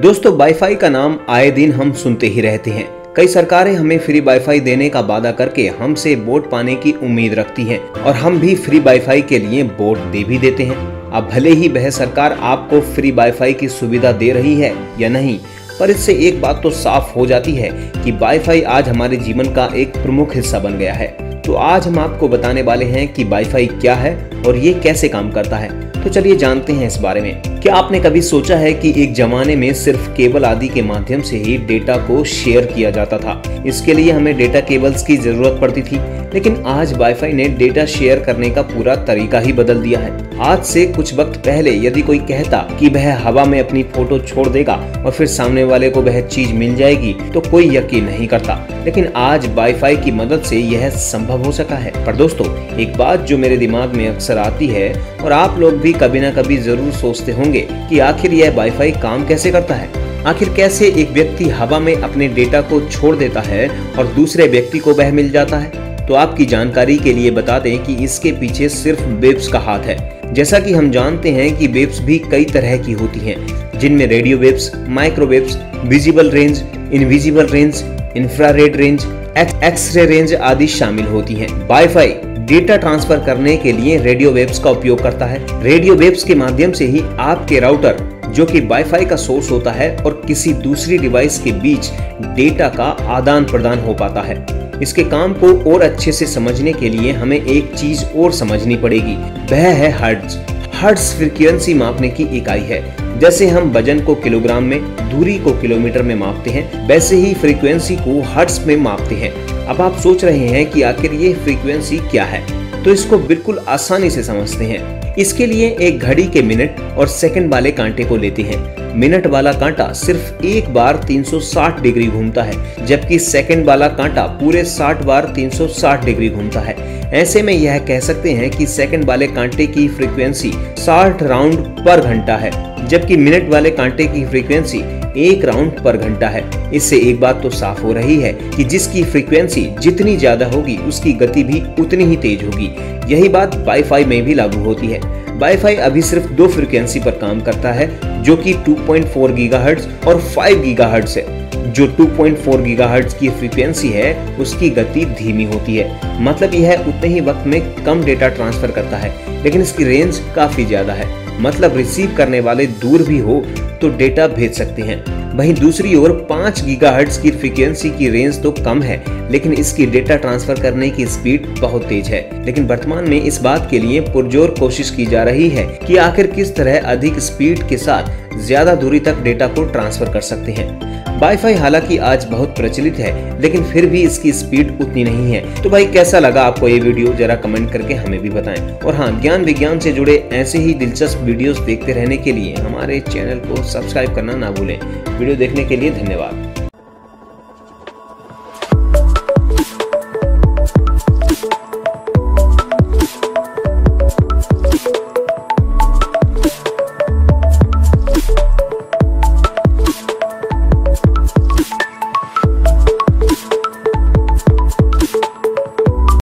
दोस्तों वाईफाई का नाम आए दिन हम सुनते ही रहते हैं। कई सरकारें हमें फ्री वाईफाई देने का वादा करके हमसे वोट पाने की उम्मीद रखती हैं और हम भी फ्री वाईफाई के लिए वोट दे भी देते हैं। अब भले ही वह सरकार आपको फ्री वाईफाई की सुविधा दे रही है या नहीं, पर इससे एक बात तो साफ़ हो जाती है कि वाईफाई आज हमारे जीवन का एक प्रमुख हिस्सा बन गया है। तो आज हम आपको बताने वाले हैं कि वाईफाई क्या है और ये कैसे काम करता है। तो चलिए जानते हैं इस बारे में। क्या आपने कभी सोचा है कि एक जमाने में सिर्फ़ केबल आदि के माध्यम से ही डेटा को शेयर किया जाता था? इसके लिए हमें डेटा केबल्स की ज़रूरत पड़ती थी। लेकिन आज वाईफाई ने डेटा शेयर करने का पूरा तरीका ही बदल दिया है। आज से कुछ वक्त पहले यदि कोई कहता कि वह हवा में अपनी फ़ोटो छोड़ देगा और फिर सामने वाले को वह चीज़ मिल जाएगी तो कोई यकीन नहीं करता। लेकिन आज वाईफाई की मदद से यह संभव हो सका है। पर दोस्तों, एक बात जो मेरे दिमाग में अक्सर आती है, और आप लोग भी कभी ना कभी ज़रूर सोचते होंगे कि आखिर यह वाईफाई काम कैसे करता है? आखिर कैसे एक व्यक्ति हवा में अपने डेटा को छोड़ देता है और दूसरे व्यक्ति को वह मिल जाता है? तो आपकी जानकारी के लिए बता दें कि इसके पीछे सिर्फ़ वेब्स का हाथ है। जैसा कि हम जानते हैं कि वेब्स भी कई तरह की होती हैं, जिनमें radio waves microwaves visible range, invisible range, infrared range X-ray range आदि शामिल होती हैं। वाईफाई डेटा ट्रांसफ़र करने के लिए रेडियो वेब्स का उपयोग करता है। रेडियो वेब्स के माध्यम से ही आपके राउटर, जो कि वाईफाई का सोर्स होता है, और किसी दूसरी डिवाइस के बीच डेटा का आदान प्रदान हो पाता है। इसके काम को और अच्छे से समझने के लिए हमें एक चीज़ और समझनी पड़ेगी। वह है हर्ट्ज हर्ट्ज फ्रिक्वेंसी मापने की इकाई है। जैसे हम वज़न को किलोग्राम में, दूरी को किलोमीटर में मापते हैं, वैसे ही फ्रीक्वेंसी को हर्ट्ज में मापते हैं। अब आप सोच रहे हैं कि आखिर ये फ्रीक्वेंसी क्या है? तो इसको बिल्कुल आसानी से समझते हैं। इसके लिए एक घड़ी के मिनट और सेकंड वाले कांटे को लेते हैं। मिनट वाला कांटा सिर्फ़ एक बार 360 डिग्री घूमता है, जबकि सेकंड वाला कांटा पूरे 60 बार 360 डिग्री घूमता है। ऐसे में यह कह सकते हैं कि सेकंड वाले कांटे की फ्रीक्वेंसी 60 राउंड पर घंटा है, जबकि मिनट वाले कांटे की फ्रीक्वेंसी एक राउंड पर घंटा है। इससे एक बात तो साफ़ हो रही है कि जिसकी फ्रीक्वेंसी जितनी ज़्यादा होगी, उसकी गति भी उतनी ही तेज होगी। यही बात वाईफाई में भी लागू होती है। वाईफाई अभी सिर्फ़ दो फ्रिक्वेंसी पर काम करता है, जो कि 2.4 गीगाहर्ट्ज और 5 गीगाहर्ट्ज है। जो 2.4 गीगाहर्ट्ज की फ्रीक्वेंसी है, उसकी गति धीमी होती है। मतलब यह उतने ही वक्त में कम डेटा ट्रांसफ़र करता है, लेकिन इसकी रेंज काफ़ी ज़्यादा है। मतलब रिसीव करने वाले दूर भी हो तो डेटा भेज सकते हैं। वहीं दूसरी ओर 5 गीगाहर्ट्ज की फ्रीक्वेंसी की रेंज तो कम है, लेकिन इसकी डेटा ट्रांसफ़र करने की स्पीड बहुत तेज है। लेकिन वर्तमान में इस बात के लिए पुरजोर कोशिश की जा रही है कि आखिर किस तरह अधिक स्पीड के साथ ज़्यादा दूरी तक डेटा को ट्रांसफ़र कर सकते हैं। वाईफाई हालाँकि आज बहुत प्रचलित है, लेकिन फिर भी इसकी स्पीड उतनी नहीं है। तो भाई, कैसा लगा आपको ये वीडियो जरा कमेंट करके हमें भी बताएँ। और हाँ ज्ञान विज्ञान से जुड़े ऐसे ही दिलचस्प वीडियोस देखते रहने के लिए हमारे चैनल को सब्सक्राइब करना ना भूलें। वीडियो देखने के लिए धन्यवाद।